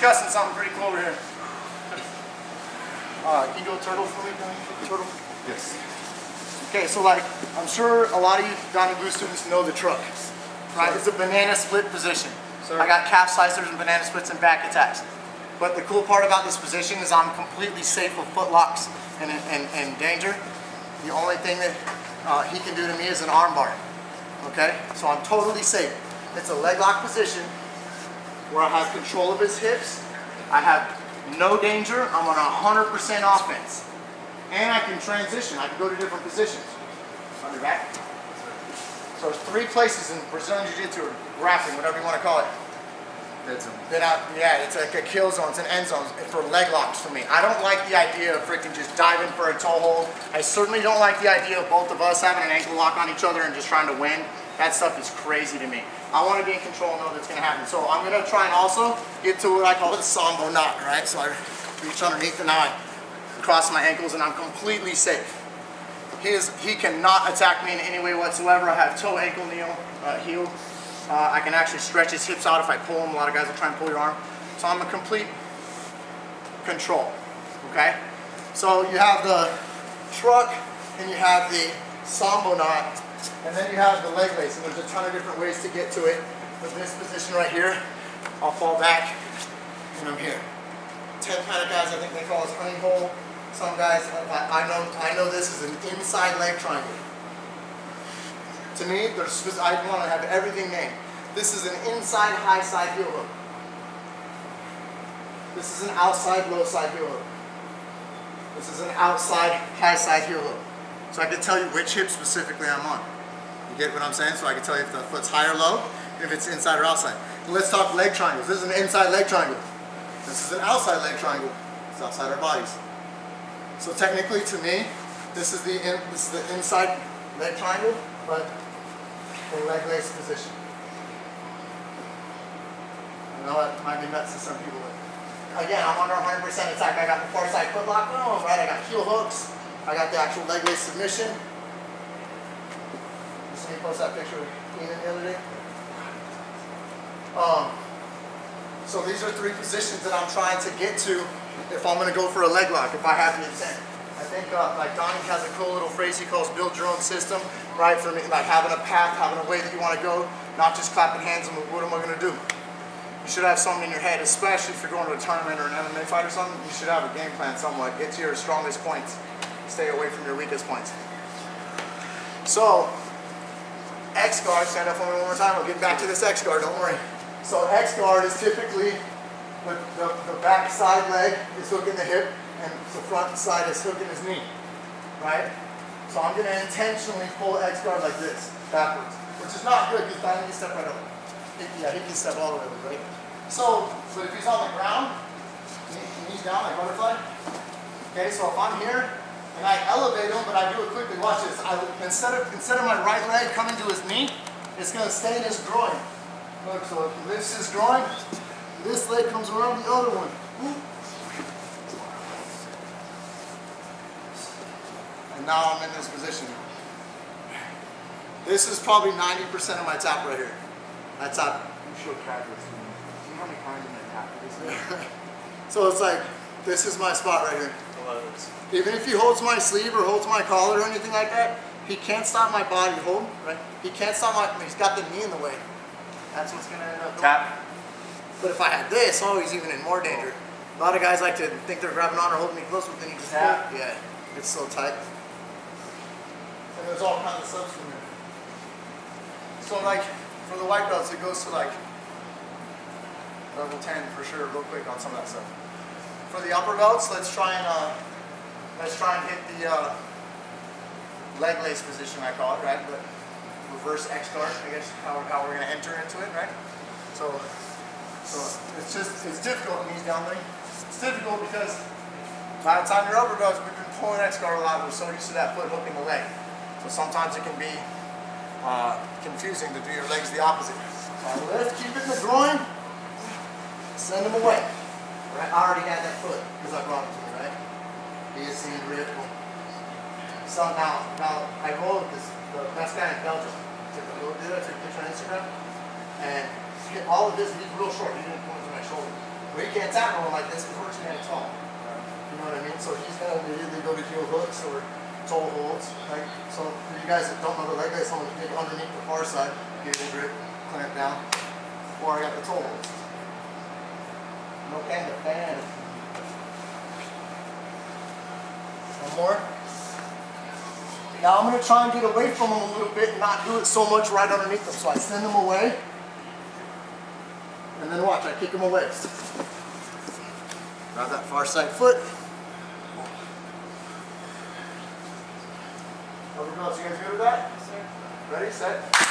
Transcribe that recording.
discussing something pretty cool over here. Uh, can you go turtle for me? Turtle? Yes. Okay, so like, I'm sure a lot of you Donny Blue students know the truck, right? It's a banana split position. Sir. I got calf slicers and banana splits and back attacks. But the cool part about this position is I'm completely safe with foot locks and, and, and danger. The only thing that uh, he can do to me is an arm bar. Okay, so I'm totally safe. It's a leg lock position where I have control of his hips. I have no danger. I'm on 100% offense. And I can transition. I can go to different positions. On your back. So there's three places in Brazilian Jiu-Jitsu or grappling, whatever you want to call it. Dead zone. Yeah, it's like a kill zone, it's an end zone for leg locks for me. I don't like the idea of freaking just diving for a toe hold. I certainly don't like the idea of both of us having an ankle lock on each other and just trying to win. That stuff is crazy to me. I want to be in control and know that's going to happen. So I'm going to try and also get to what I call the sambo knot, right? So I reach underneath the knot, cross my ankles, and I'm completely safe. He, is, he cannot attack me in any way whatsoever. I have toe, ankle, kneel, uh, heel. Uh, I can actually stretch his hips out if I pull him. A lot of guys will try and pull your arm. So I'm a complete control, okay? So you have the truck and you have the sambo knot and then you have the leg lace and there's a ton of different ways to get to it. With this position right here, I'll fall back and I'm here. 10 kind of guys, I think they call this honey hole. Some guys, I, I know I know this is an inside leg triangle. To me, there's, I want to have everything named. This is an inside high side heel hook. This is an outside low side heel hook. This is an outside high side heel hook. So I can tell you which hip specifically I'm on. You get what I'm saying? So I can tell you if the foot's high or low, if it's inside or outside. Let's talk leg triangles. This is an inside leg triangle. This is an outside leg triangle. It's outside our bodies. So technically, to me, this is the in, this is the inside leg triangle, but in leg lace position. I know that might be nuts to some people. But again, I'm under 100% attack. I got the far side foot lock, boom, right? I got heel hooks. I got the actual leg lace submission. You see me post that picture of Keenan the other day? Um, so these are three positions that I'm trying to get to if I'm going to go for a leg lock, if I have the intent. I think uh, like Donny has a cool little phrase he calls build your own system, right? For me, like having a path, having a way that you want to go, not just clapping hands and what am I going to do? You should have something in your head, especially if you're going to a tournament or an MMA fight or something, you should have a game plan somewhat. Get to your strongest points. Stay away from your weakest points. So, X guard, stand up for me one more time. I'll get back to this X guard, don't worry. So X guard is typically the, the, the back side leg is hooking the hip and the front side is hooking his knee, right? So I'm gonna intentionally pull X guard like this, backwards, which is not good because Donny can step right over. He- Yeah, he can step all the way over, right? So, but if he's on the ground, knee- knees down like butterfly, okay, so if I'm here and I elevate him, but I do it quickly, watch this. I, instead, of, instead of my right leg coming to his knee, it's gonna stay in his groin. Look, so if he lifts his groin, this leg comes around the other one. And now I'm in this position. This is probably 90% of my tap right here. That's tap. You show casuals. See how many times my tap this So it's like, this is my spot right here. Even if he holds my sleeve or holds my collar or anything like that, he can't stop my body hold, right? He can't stop my, he's got the knee in the way. That's what's gonna end up doing. Tap. But if I had this, oh, he's even in more danger. A lot of guys like to think they're grabbing on or holding me close, but then you just Yeah. yeah, it's so tight. And there's all kinds of subs from there. So like for the white belts, it goes to like level 10 for sure, real quick on some of that stuff. For the upper belts, let's try and uh, let's try and hit the uh, leg lace position, I call it, right? But reverse X guard, I guess, how, how we're gonna enter into it, right? So, so it's just, it's difficult knees down thing. It's difficult because by the time you're upper belts, we've been pulling X guard a lot. We're so used to that foot hooking the leg. So sometimes it can be uh, confusing to do your legs the opposite. So lift, keep it in the groin, send them away. Right? I already had that foot because I brought it to me, He is seeing rip. So now, now I rolled this, the best guy in Belgium. Took a little bit, I took a picture on Instagram, and he- all of this, he's real short, he didn't come into my shoulder. Well, you can't tackle him like this because we're too damn tall. You know what I mean? So he's gonna immediately go to heel hooks or toe holds. Like so, for you guys that don't know the leg I'm gonna dig underneath the far side, get a grip, clamp down, or I got the toe holds. No kind of fan. One more. Now I'm gonna try and get away from them a little bit and not do it so much right underneath them. So I send them away. And then watch, I kick them away. Grab that far side foot. How we go? So you guys good with that? Ready, set.